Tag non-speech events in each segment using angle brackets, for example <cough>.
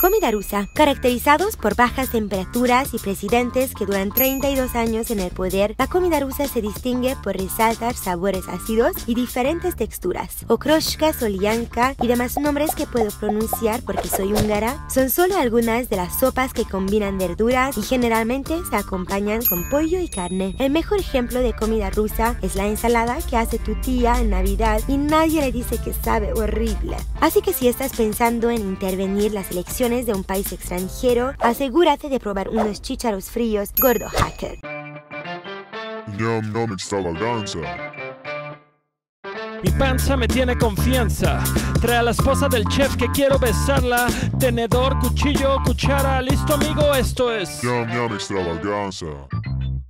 Comida rusa. Caracterizados por bajas temperaturas y presidentes que duran 32 años en el poder, la comida rusa se distingue por resaltar sabores ácidos y diferentes texturas. Okroshka, solianka y demás nombres que puedo pronunciar porque soy húngara son solo algunas de las sopas que combinan verduras y generalmente se acompañan con pollo y carne. El mejor ejemplo de comida rusa es la ensalada que hace tu tía en Navidad y nadie le dice que sabe horrible. Así que si estás pensando en intervenir las elecciones de un país extranjero, asegúrate de probar unos chícharos fríos Gordo Hacker. Ñam ñam extravaganza. Mi panza me tiene confianza. Trae a la esposa del chef que quiero besarla. Tenedor, cuchillo, cuchara. Listo, amigo, esto es. Ñam ñam extravaganza.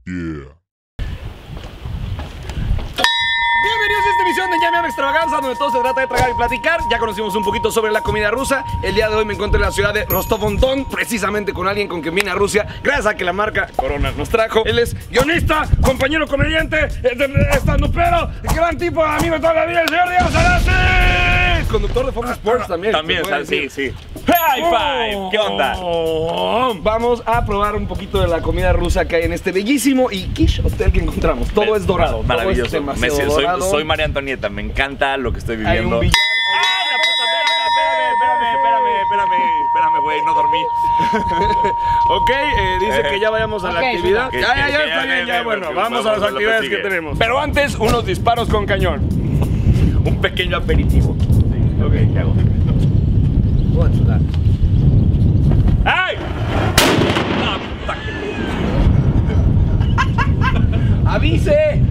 Yeah. Bienvenidos a esta emisión de Yami Extravaganza, donde todo se trata de tragar y platicar. Ya conocimos un poquito sobre la comida rusa. El día de hoy me encuentro en la ciudad de Rostov-on-Don, precisamente con alguien con quien vine a Rusia, gracias a que la marca Corona nos trajo. Él es guionista, compañero comediante, estandupero, gran tipo, amigo de toda la vida, el señor Diego Sanasi. Conductor de Fox Sports también. También, puede sí, sí. High five. ¿Qué onda? Oh, Vamos a probar un poquito de la comida rusa que hay en este bellísimo y quiche hotel que encontramos. Todo es dorado. todo es Maravilloso. Me soy, dorado. soy María Antonieta. Me encanta lo que estoy Hay viviendo. un billar. ¡Ay, la puta! Espérame, espérame, espérame, espérame, espérame, güey. No dormí. <laughs> Ok, eh, dice que ya vayamos a la actividad. Que- Ya, ya, que- ya que- está que- bien, que- ya, que- bueno, que- vamos a las vamos a lo que actividades que sigue. tenemos. Pero antes, unos disparos con cañón. <laughs> Un pequeño aperitivo. ¿Qué puta que- <laughs> ¡Avise!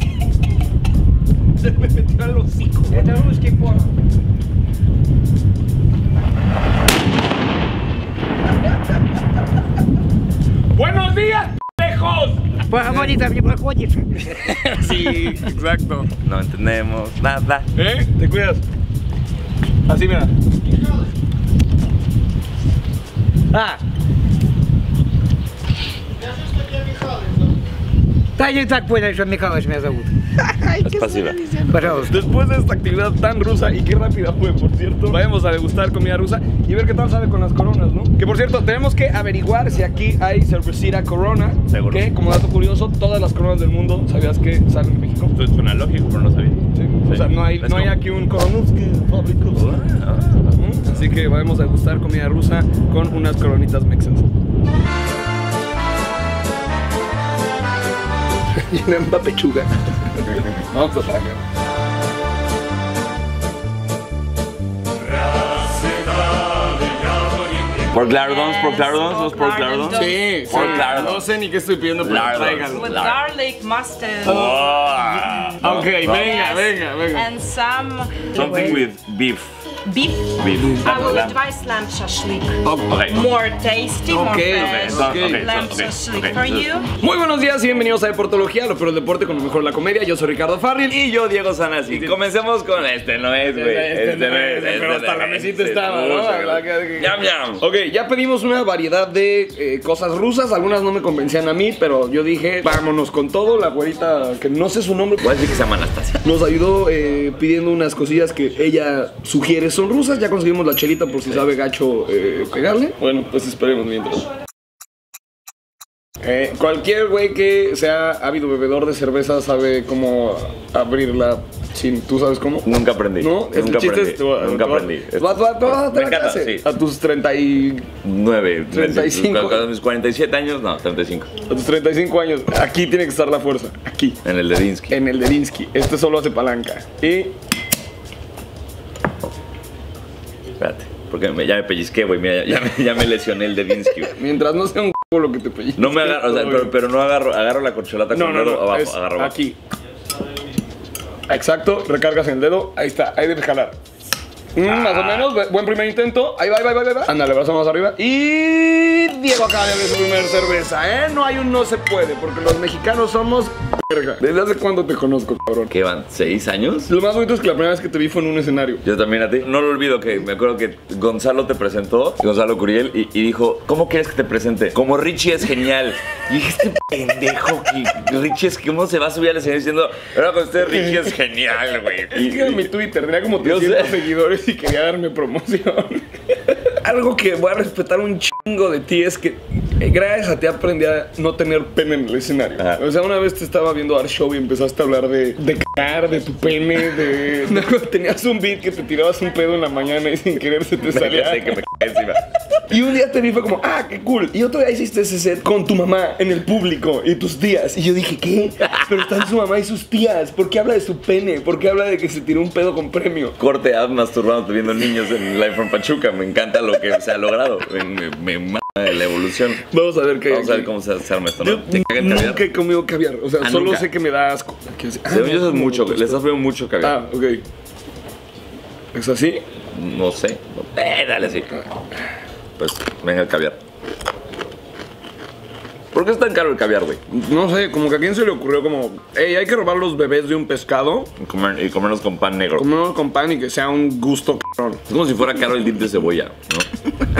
<laughs> Se me metió al hocico. <laughs> ¡Buenos días, lejos! Sí, exacto. No entendemos nada. ¿Eh? Te cuidas. Así, mira. А. Да я и так понял, что Михалыч меня зовут. <laughs> Ay, es pasiva. Después de esta actividad tan rusa y qué rápida fue, por cierto, vayamos a degustar comida rusa y ver qué tal sabe con las coronas, ¿no? Que por cierto, tenemos que averiguar si aquí hay cervecita corona. Seguro. Que, como dato curioso, todas las coronas del mundo, ¿sabías que salen en México? Esto suena lógico, pero no sabía. Sí. O sea, no hay, no hay aquí un Koronowski fabricó. Oh, ah, Así que vamos a degustar comida rusa con unas coronitas mexas. <laughs> y una pechuga. Vamos a sacar. Por lardons, por lardons, los por lardons. Sí, sí. Por lardons. No sé ni qué estoy pidiendo, pero Lardons. tráigalo. with Lard. garlic, mustard, Oh, Ok, venga, venga, venga. and some Something with beef. Beef. Beef. I will Lamb. advise lamb shashlik. Okay. More tasty, more Okay, fresh. okay, lamb shashlik okay, for you. Muy buenos días y bienvenidos a Deportología, lo peor del deporte con lo mejor la comedia. Yo soy Ricardo Farril Y yo, Diego Sanasi. Comencemos con este, no es, güey. Este no es, este pero no hasta es, la mesita este estaba, es ¿no? Yam, yam. Ok, ya pedimos una variedad de eh, cosas rusas, algunas no me convencían a mí, pero yo dije, vámonos con todo. La güerita, que no sé su nombre, Voy a decir que se llama Anastasia. nos ayudó eh, pidiendo unas cosillas que ella sugiere son rusas. Ya conseguimos la chelita por si sabe gacho eh, pegarle. Bueno, pues esperemos mientras. Eh, cualquier güey que sea ávido bebedor de cerveza sabe cómo abrirla sin. ¿Tú sabes cómo? Nunca aprendí. No, es nunca el chiste aprendí. es- Nunca aprendí. vas a Me encanta, clase. sí. A tus 30 y 9. 35. A mis 47 años, no, 35. a tus 35 años. Aquí tiene que estar la fuerza. Aquí. En el de Dinsky. En el de Linsky. Este solo hace palanca. Y Espérate. Porque me- ya me pellizqué, güey. Mira, ya, me- ya me lesioné el de Dinsky. güey. <laughs> mientras no sea un culo lo que te pellizque. No me agarro, o sea, todo pero, no agarro, agarro la corcholata No, con no, el dedo no. abajo, es agarro abajo. aquí. Exacto, recargas en el dedo. Ahí está, ahí debes jalar. Mm, Más o menos, bu- buen primer intento. Ahí va, ahí va, ahí va, ahí va. Ándale, brazo más arriba. Y Diego acaba de abrir su primera cerveza, ¿eh? No hay un no se puede, porque los mexicanos somos verga. ¿Desde hace cuándo te conozco, cabrón? ¿Qué van? ¿Seis años? Lo más bonito es que la primera vez que te vi fue en un escenario. Yo también a ti. No lo olvido que me acuerdo que Gonzalo te presentó, Gonzalo Curiel, y, y dijo, ¿cómo quieres que te presente? Como Richie es genial. Y dije, este pendejo que Richie es, ¿cómo se va a subir al escenario diciendo, ahora con usted Richie es genial, güey? <laughs> Es que en mi Twitter tenía como Yo 300 sé. seguidores y quería darme promoción. <laughs> Algo que voy a respetar un chingo de ti es que gracias a ti aprendí a no tener pene en el escenario. Ajá. O sea, una vez te estaba viendo dar show y empezaste a hablar de, de cagar, de tu pene, de... <laughs> Tenías un beat que te tirabas un pedo en la mañana y sin querer se te salía. que me <laughs> encima. Y un día te vi y fue como, ah, qué cool. Y otro día hiciste ese set con tu mamá en el público y tus tías. Y yo dije, ¿qué? Pero están su mamá y sus tías. ¿Por qué habla de su pene? ¿Por qué habla de que se tiró un pedo con premio? Corte ad masturbándote viendo niños en Live from Pachuca. Me encanta lo que se ha logrado. Me, me, mama la evolución. Vamos a ver qué Vamos a ver cómo se, arma esto, ¿no? ¿Te caviar? nunca he comido caviar. O sea, Ah, solo nunca. sé que me da asco. Ah, Según yo eso es no, mucho, no, le estás viendo mucho caviar. Ah, ok. ¿Es así? No sé. Eh, dale así. Pues venga el caviar. ¿Por qué es tan caro el caviar, güey? No sé, como que a quién se le ocurrió como, hey, hay que robar los bebés de un pescado, Y, comer- y comernos con pan negro. comerlo con pan y que sea un gusto cabrón. Es como si fuera caro el dip de cebolla, ¿no? <laughs>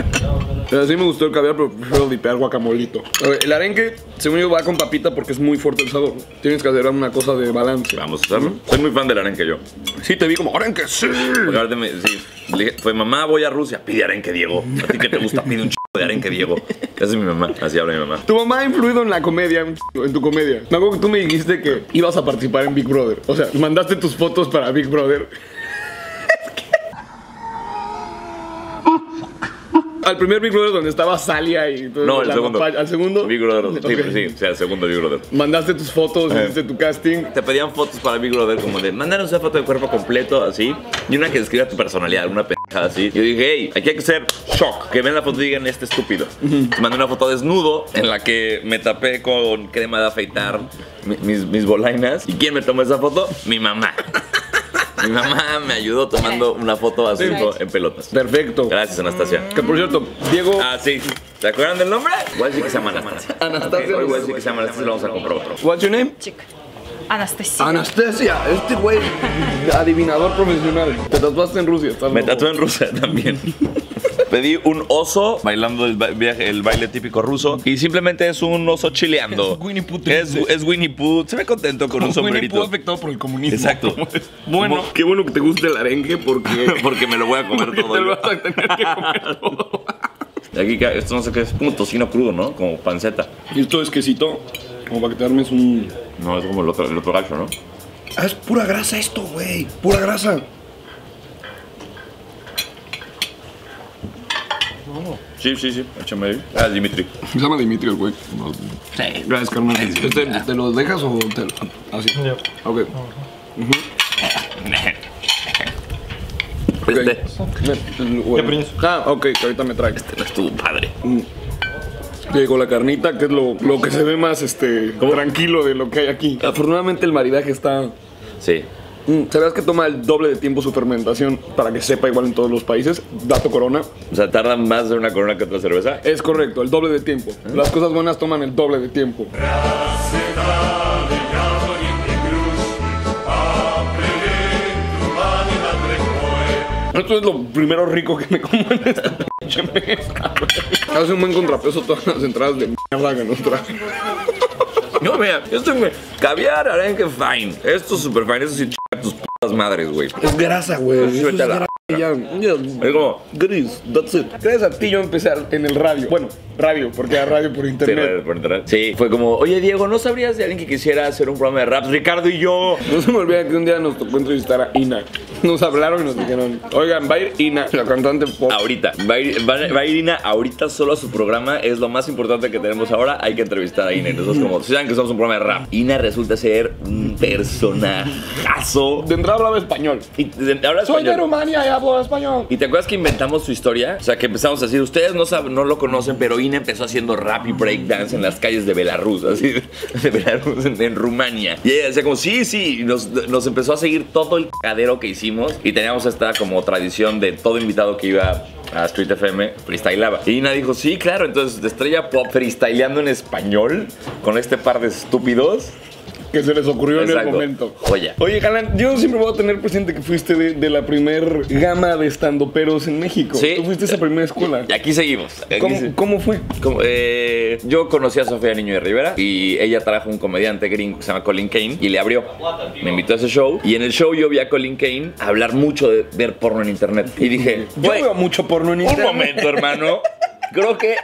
Pero sí me gustó el caviar, pero prefiero dipear guacamolito. Ver, el arenque, según yo, va con papita porque es muy fuerte el sabor. Tienes que hacer una cosa de balance. Vamos a hacerlo. Soy muy fan del arenque yo. Sí, te vi como arenque, sí. Sí, le dije, fue mamá, voy a Rusia, pide arenque Diego. A ti que te gusta, pide un <laughs> chico de arenque Diego. Esa es mi mamá, así habla mi mamá. Tu mamá ha influido en la comedia, en tu comedia. Me acuerdo que tú me dijiste que ibas a participar en Big Brother. O sea, mandaste tus fotos para Big Brother. Al primer Big Brother donde estaba Salia y todo No, el segundo. ¿Al segundo? Big Brother. Sí, sí, el segundo Big Brother. Mandaste tus fotos, hiciste tu casting. Te pedían fotos para Big Brother como de mandaron una foto de cuerpo completo así y una que describa tu personalidad, una pendejada así. Yo dije, hey, aquí hay que ser shock, que ven la foto y digan este estúpido. Te mandé una foto desnudo en la que me tapé con crema de afeitar mi- mis, mis bolainas. ¿Y quién me tomó esa foto? Mi mamá. <laughs> Mi mamá me ayudó tomando una foto a su hijo en pelotas. Perfecto. Gracias, Anastasia. Que por cierto, Diego. Ah, sí. ¿Se acuerdan del nombre? Voy a decir que se llama Anastasia. Anastasia. Hoy voy a decir que se llama Anastasia y lo vamos a comprar otro. What's your name? Chick. Anastasia. Anastasia. Este güey, adivinador profesional. Te tatuaste en Rusia. estás Me tatué en Rusia también. <laughs> Pedí un oso bailando el, ba- el baile típico ruso y simplemente es un oso chileando. Es Winnie Pooh Es, es Winnie Pooh. Se ve contento con un Winnie Pooh sombrerito. afectado por el comunismo. Exacto. <laughs> Bueno, Como- qué bueno que te guste el arenque porque <laughs> Porque me lo voy a comer porque todo. te lo vas a tener que comer <laughs> todo. Aquí, esto no sé qué es. Como tocino crudo, ¿no? Como panceta. Y esto es quesito, como para que te armes un... No, es como el otro, el otro gacho, ¿no? Ah, es pura grasa esto, güey. Pura grasa. Sí, sí, sí. Échame ahí. Ah, Dimitri. Se llama Dimitri el güey. Sí. Gracias, carnal. Este, ¿Te lo dejas o te lo...? Así. Ok. Ok. Este. Bueno. Ah, ok, que ahorita me trae. Este no estuvo padre. Sí, con la carnita, que es lo, lo que se ve más este, tranquilo de lo que hay aquí. Afortunadamente el maridaje está... Sí. Mm, ¿Sabías que toma el doble de tiempo su fermentación para que sepa igual en todos los países? Dato corona. O sea, tarda más de una corona que otra cerveza. Es correcto, el doble de tiempo. Las cosas buenas toman el doble de tiempo. Esto es lo primero rico que me como en esta pinche mesa. Hace un buen contrapeso todas las entradas de mierda que nos trae. No, mira, esto es caviar, arenque, fine. Esto es super fine. Eso sí, ch tus putas madres, güey. Es grasa, güey. Sí, es vete a la grasa. Ya, ya. Es como, Gris, that's it. Gracias a ti yo empecé en el radio. Bueno, radio, porque era radio por <laughs> Sí, internet. por internet. Sí, fue como, oye Diego, ¿no sabrías de alguien que quisiera hacer un programa de rap? Ricardo y yo. No se me olvida que un día nos tocó entrevistar a Ina. <laughs> Nos hablaron y nos dijeron, oigan, va a ir Ina, la cantante pop. Ahorita, va a, ir, va, a- va a ir Ina ahorita solo a su programa, es lo más importante que tenemos ahora, hay que entrevistar a Ina. Nosotros como, si saben que somos un programa de rap, Ina resulta ser un personajazo. De entrada hablaba español. Y de- habla Soy de. Rumania y hablo español. ¿Y te acuerdas que inventamos su historia? O sea, que empezamos a decir, ustedes no, saben, no lo conocen, pero Ina empezó haciendo rap y breakdance en las calles de Belarus, así, de Belarus, en, en Rumania. Y ella decía como, sí, sí, y nos, nos empezó a seguir todo el cadero que hicimos y teníamos esta como tradición de todo invitado que iba a Street FM freestylaba. Y Ina dijo, sí, claro, entonces estrella pop freestyleando en español con este par de estúpidos. Que se les ocurrió en el momento. Joya. Oye, Galán, yo siempre voy a tener presente que fuiste de, de la primer gama de estandoperos en México. Sí. Tú fuiste esa primera escuela. Y aquí seguimos. Aquí ¿Cómo, se- cómo fue? Eh, yo conocí a Sofía Niño de Rivera y ella trajo un comediante gringo que se llama Colin Kane y le abrió. Me invitó a ese show y en el show yo vi a Colin Kane hablar mucho de ver porno en internet. Y dije, Yo "Güey, veo mucho porno en un internet. momento, hermano. Creo que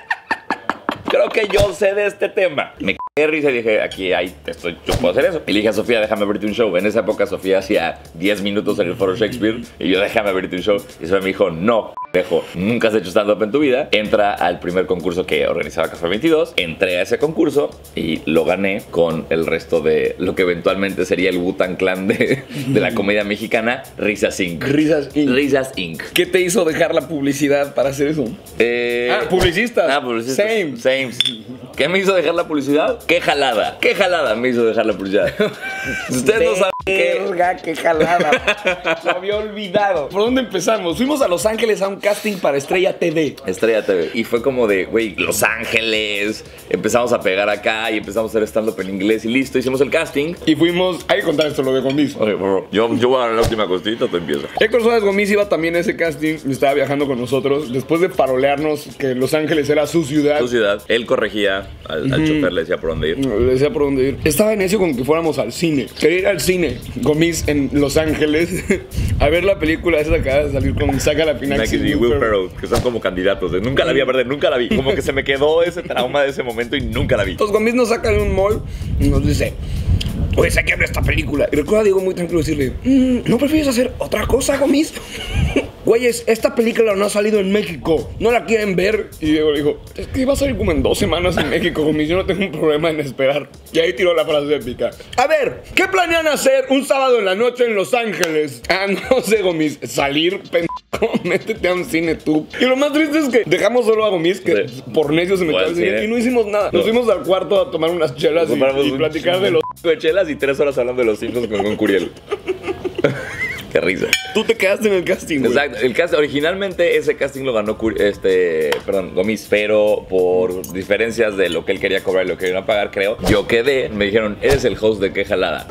creo que yo sé de este tema. Me risa y dije, aquí hay, estoy, yo puedo hacer eso. Y dije a Sofía, déjame abrirte un show. En esa época Sofía hacía 10 minutos en el foro Shakespeare y yo, déjame abrirte un show. Y Sofía me dijo, no, dejo, nunca has hecho stand-up en tu vida. Entra al primer concurso que organizaba Café 22. Entré a ese concurso y lo gané con el resto de lo que eventualmente sería el Wu-Tang Clan de, de la comedia mexicana, Risas Inc. Risas Inc. Risas Inc. ¿Qué te hizo dejar la publicidad para hacer eso? Eh, Ah, publicistas. Ah, publicistas. Same. Same. ¿Qué me hizo dejar la publicidad? ¿Qué jalada? ¿Qué jalada me hizo dejar la publicidad? <laughs> Ustedes no saben qué jalada. <laughs> Lo había olvidado. ¿Por dónde empezamos? Fuimos a Los Ángeles a un casting para Estrella TV. Estrella TV. Y fue como de, güey, Los Ángeles. Empezamos a pegar acá y empezamos a hacer stand-up en inglés y listo. Hicimos el casting. Y fuimos. Hay que contar esto, lo de Gomis. Ok, por favor. Yo, yo voy a dar la última costita, tú empiezas. Héctor Suárez Gomis iba también a ese casting y estaba viajando con nosotros. Después de parolearnos que Los Ángeles era su ciudad. Tu ciudad. Él corregía al, al chofer, le decía por dónde ir. Le decía por dónde ir. Estaba en eso con que fuéramos al cine. Quería ir al cine, Gomis en Los Ángeles, <laughs> a ver la película esa que acaba de salir con Saca la Pinax Nike y Will Ferrell, que son como candidatos. de Nunca la vi a perder, nunca la vi. Como que se me quedó <laughs> ese trauma de ese momento y nunca la vi. Entonces Gomis nos saca de un mall y nos dice, oye, que ver esta película. Y recuerdo a Diego muy tranquilo decirle, "Mm, ¿no prefieres hacer otra cosa, Gomis? Güeyes, esta película no ha salido en México. ¿No la quieren ver? Y Diego le dijo, es que va a salir como en dos semanas en México, Gomis. Yo no tengo un problema en esperar. Y ahí tiró la frase épica. A ver, ¿qué planean hacer un sábado en la noche en Los Ángeles? <laughs> Ah, no sé, Gomis. Salir, pendejo. <laughs> Métete a un cine tú. Y lo más triste es que dejamos solo a Gomis, que Sí. por necio se metió al cine cine. y no hicimos nada. Nos No. fuimos al cuarto a tomar unas chelas y, y platicar de los... de chelas y tres horas hablando de los Simpsons con, con Curiel. <laughs> Qué risa. Tú te quedaste en el casting, güey. Exacto. El cast, originalmente ese casting lo ganó este, perdón, Gomis, pero por diferencias de lo que él quería cobrar y lo que iban a pagar, creo, yo quedé, me dijeron, eres el host de qué jalada.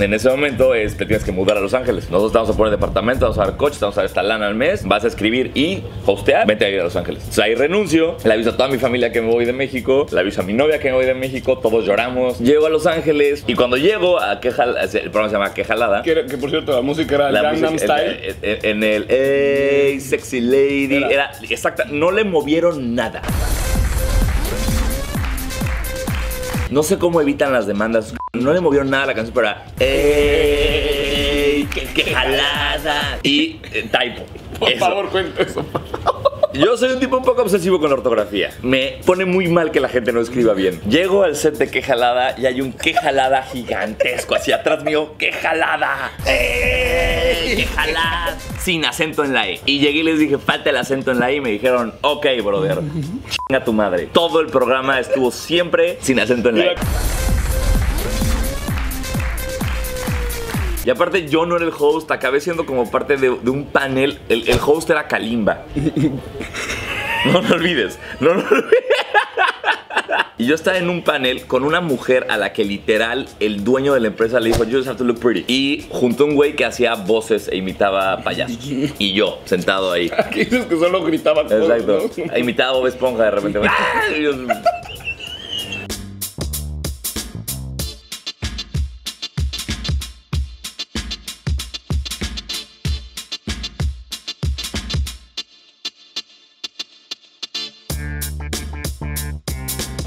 En ese momento es, te tienes que mudar a Los Ángeles. Nosotros te vamos a poner departamento, vamos a dar coche, te vamos a dar esta lana al mes, vas a escribir y hostear, vete a ir a Los Ángeles. O sea, ahí renuncio, le aviso a toda mi familia que me voy de México, le aviso a mi novia que me voy de México, todos lloramos. Llego a Los Ángeles y cuando llego a qué jalada, el programa se llama qué jalada. Que, por cierto, la música era La Gangnam música- Style. En, en- en el Hey Sexy Lady Era. era. exacta, no le movieron nada. No sé cómo evitan las demandas. No le movieron nada a la canción, pero era ¡Ey! ¡Qué, qué jalada! Y eh, typo. Por Eso. favor, cuenta eso. Yo soy un tipo un poco obsesivo con la ortografía. Me pone muy mal que la gente no escriba bien. Llego al set de qué jalada y hay un qué jalada gigantesco hacia atrás mío. ¡Qué jalada! ¡Ey! ¡Qué jalada! Sin acento en la E. Y llegué y les dije, falta el acento en la E. Y me dijeron, ok, brother. Chinga tu madre. Todo el programa estuvo siempre sin acento en la E. Y aparte yo no era el host, acabé siendo como parte de, de un panel. El, el host era Kalimba. <laughs> No lo olvides, no lo olvides. Y yo estaba en un panel con una mujer a la que literal el dueño de la empresa le dijo, you just have to look pretty. Y junto a un güey que hacía voces e imitaba payasos. Y yo, sentado ahí. <laughs> Aquí dices que solo gritaba cosas, Exacto. ¿no? Imitaba a Bob Esponja de repente. <laughs>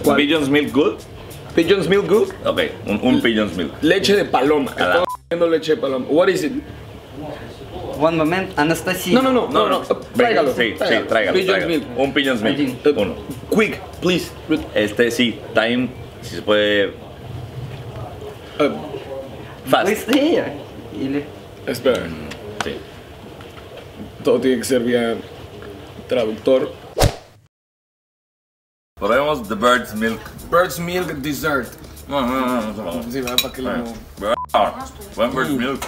¿Cuál? ¿Pigeons Milk Good? ¿Pigeons Milk Good? Ok, un, un Pigeons Milk. Leche de paloma. Estamos haciendo leche de paloma. What is it? One moment, Anastasia. No, no, no, no, no. Tráigalo. Sí, sí, tráigalo. Pigeons Milk. Un Pigeons Milk. Uno. Quick, please. Este sí, time, si se puede. Uh, Fast. Espera. Mm, sí. Todo tiene que ser vía traductor. Podemos The Bird's Milk. Bird's Milk Dessert. No, no, no, no, no. no. Sí, ¿verdad? ¿Para qué lo Buen Bird's Milk.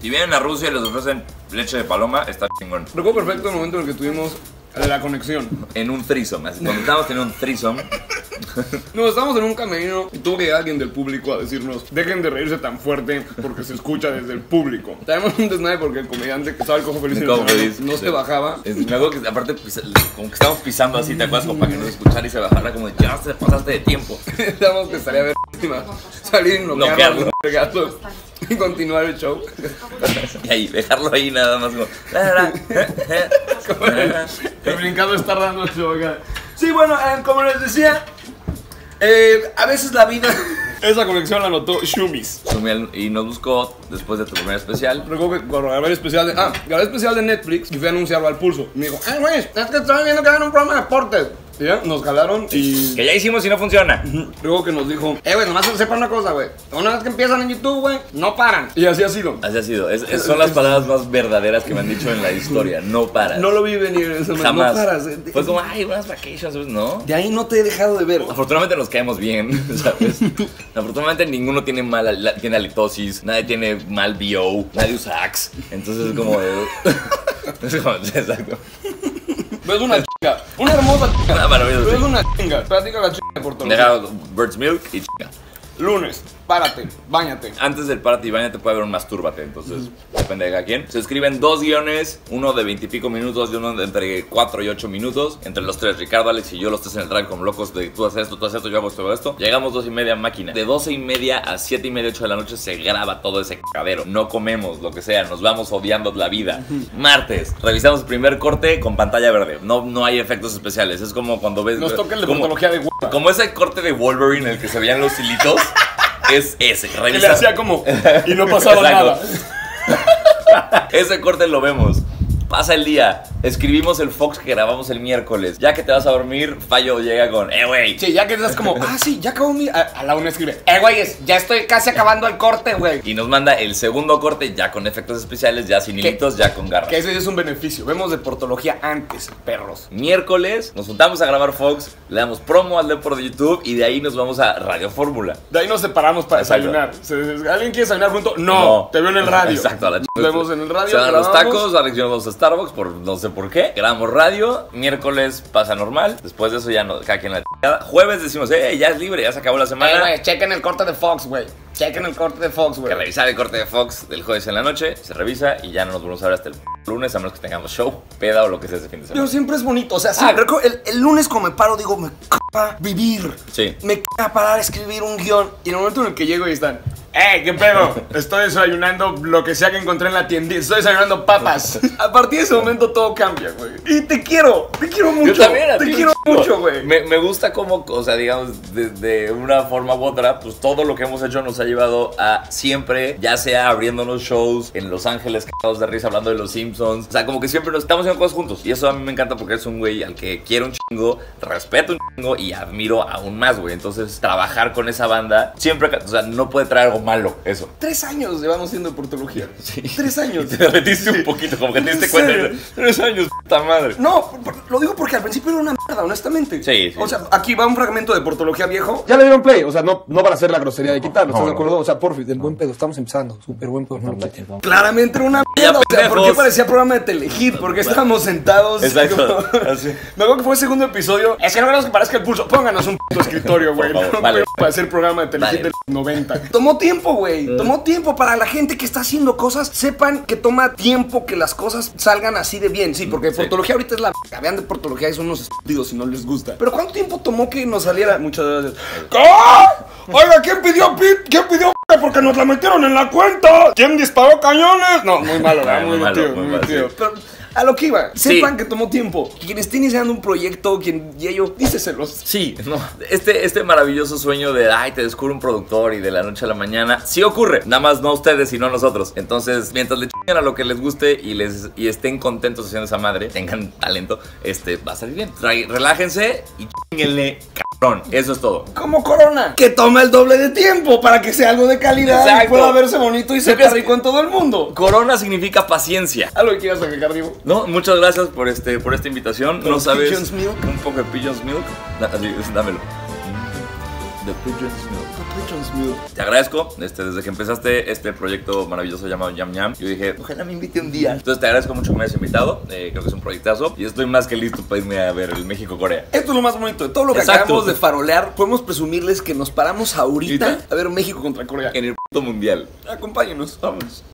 Si vienen a Rusia y les ofrecen leche de paloma, está chingón. Recuerdo perfecto el momento en el que tuvimos La conexión. en un threesome. Así, cuando estábamos teniendo un threesome, <laughs> No, estábamos en un camerino y tuvo que llegar alguien del público a decirnos, dejen de reírse tan fuerte porque se escucha desde el público. Tenemos un desmadre porque el comediante que estaba el cojo feliz, no sí. se bajaba. es- me acuerdo que aparte, pisa- como que estábamos pisando así, ¿te acuerdas? Como para que no se escuchara y se bajara, como de, ya se pasaste de tiempo. <laughs> Pensamos que estaría vergüenza salir y noquearlo, pegarlo y continuar el show. <laughs> Y ahí, dejarlo ahí nada más como. "La, la, Como el, el brincado está dando el show acá. Sí, bueno, eh, como les decía, eh, a veces la vida. <laughs> Esa conexión la notó Shumis. Y nos buscó después de tu primer especial. Recuerdo que cuando grabé el especial de. Ah, grabé el especial de Netflix y fui a anunciarlo al pulso. Y me dijo, ay, güey, es que estaba viendo que hagan un programa de deportes. Nos jalaron y. Que ya hicimos y no funciona. Luego que nos dijo, eh, güey, nomás sepan una cosa, güey. Una vez que empiezan en YouTube, güey, no paran. Y así ha sido. Así ha sido. Es- es- son las palabras más verdaderas que me han dicho en la historia. No para. No lo vi venir momento. Jamás. No paras. Fue como, ay, buenas vacations, ¿no? De ahí no te he dejado de ver. Afortunadamente nos caemos bien, <laughs> ¿sabes? Afortunadamente ninguno tiene mala, la- tiene halitosis, nadie tiene mal BO, nadie usa Axe. Entonces es como de... <laughs> es como, <laughs> exacto. Ves una chinga. Una hermosa chinga. Maravilla, Ves sí. una chinga. Platica la chinga por todo. Deja Bird's Milk y chinga. Lunes, párate, bañate. Antes del party y bañate puede haber un mastúrbate, entonces depende de cada quien. Se escriben dos guiones, uno de veintipico minutos y uno de entre 4 y 8 minutos. Entre los tres, Ricardo, Alex y yo, los tres en el drive como locos de tú haces esto, tú haces esto, yo hago esto, yo hago esto. Llegamos dos y media máquina. De 12 y media a 7 y media, 8 de la noche se graba todo ese cagadero. No comemos, lo que sea, nos vamos odiando la vida. <laughs> Martes, revisamos el primer corte con pantalla verde. No, no hay efectos especiales, es como cuando ves... Nos toca el de como-. Como ese corte de Wolverine en el que se veían los hilitos. <laughs> Es ese. Que le hacía como. Y no <laughs> pasaba Exacto. nada. <laughs> Ese corte lo vemos. Pasa el día, escribimos el Fox que grabamos el miércoles. Ya que te vas a dormir, Fallo llega con, eh, güey. Sí, ya que estás como, ah, sí, ya acabó mi. A, a la una escribe, eh, güeyes, ya estoy casi acabando el corte, güey. Y nos manda el segundo corte ya con efectos especiales, ya sin hilitos, ya con garras. Que ese es un beneficio. Vemos de portología antes, perros. Miércoles nos juntamos a grabar Fox, le damos promo al de YouTube y de ahí nos vamos a Radio Fórmula. De ahí nos separamos para Exacto. desayunar. ¿Alguien quiere desayunar junto? No, te veo en el radio. Exacto, a la Nos vemos en el radio. Se dan los tacos, Alex y yo vamos a Starbucks por no sé por qué. Grabamos radio, miércoles pasa normal. Después de eso ya no, cada quien la chingada. Jueves decimos, eh, ya es libre, ya se acabó la Eh, semana. güey, chequen el corte de Fox, güey. Chequen el corte de Fox, que güey. revisar el corte de Fox del jueves en la noche, se revisa y ya no nos volvemos a ver hasta el lunes, a menos que tengamos show, peda o lo que sea ese fin de Pero semana. siempre es bonito, o sea, siempre recuerdo- el, el lunes como me paro digo, me caga vivir. Sí. Me caga parar a escribir un guion. Y en el momento en el que llego y están, ¡eh, qué pedo! Estoy desayunando lo que sea que encontré en la tiendita. Estoy desayunando papas. A partir de ese momento todo cambia, güey. Y te quiero, te quiero mucho. Yo también, a te ti, quiero mucho, güey. Me, me gusta como, o sea, digamos, de, de una forma u otra, pues todo lo que hemos hecho nos ha llevado a siempre, ya sea abriéndonos shows en Los Ángeles, cagados de risa, hablando de los Simpsons. O sea, como que siempre nos estamos haciendo cosas juntos. Y eso a mí me encanta porque es un güey al que quiero un chingo, respeto un chingo y admiro aún más, güey. Entonces, trabajar con esa banda siempre, o sea, no puede traer algo malo, eso. Tres años llevamos siendo portología. Sí. Tres años. Te derretiste un poquito, como que te diste ¿En cuenta. serio? Tres años, puta madre. No, lo digo porque al principio era una mierda, honestamente. Sí, sí. O sea, aquí va un fragmento de portología viejo. Ya le dieron play, o sea, no, no para hacer la grosería de quitarlo, ¿estás de acuerdo? O sea, porfi, del buen pedo, estamos empezando, súper buen pedo. no. Claramente era una mierda, o sea, ¿por qué parecía programa de telehit? Porque estábamos sentados. Exacto, <laughs> como- así. Me acuerdo que fue el segundo episodio. Es que no queremos que parezca el pulso. Pónganos un puto escritorio, güey. No, vale. Para hacer programa de telehit Vale. del 90. <laughs> Tomó tiempo, güey. Tomó tiempo para la gente que está haciendo cosas. Sepan que toma tiempo que las cosas salgan así de bien. Sí, porque Sí. portología ahorita es la. Vean de portología, son unos estúpidos si no les gusta. Pero ¿cuánto tiempo tomó que nos saliera? Muchas gracias. ¿Qué? Oiga, ¿quién pidió pit? ¿Quién pidió p- porque nos la metieron en la cuenta? ¿Quién disparó cañones? No, muy malo, ¿verdad? Muy Muy, malo, muy muy malo, metido. sí. Pero a lo que iba, Sí. sepan que tomó tiempo. Quien esté iniciando un proyecto, quien y ello, díceselos. Sí, no. Este, este maravilloso sueño de, ay, te descubre un productor y de la noche a la mañana, sí ocurre. Nada más no ustedes, sino nosotros. Entonces, mientras le chinguen a lo que les guste y, les, y estén contentos haciendo esa madre, tengan talento, este, va a salir bien. Tra- relájense y chinguenle. Eso es todo. Como Corona, que toma el doble de tiempo para que sea algo de calidad y pueda verse bonito y sepa rico en todo el mundo. Corona significa paciencia. ¿Algo que quieras agregar, Diego? No, muchas gracias por este por esta invitación. No sabes Pigeon's Milk. un poco de Pigeon's Milk. Dámelo. The Pigeon's Milk. Te agradezco, este, desde que empezaste este proyecto maravilloso llamado Yam Yam, yo dije, ojalá me invite un día. Entonces te agradezco mucho que me hayas invitado, eh, creo que es un proyectazo y estoy más que listo para irme a ver el México-Corea. Esto es lo más bonito de todo lo que Exacto. acabamos de farolear. Podemos presumirles que nos paramos ahorita ¿Ahorita? a ver México contra Corea. En el puto mundial. Acompáñenos, vamos.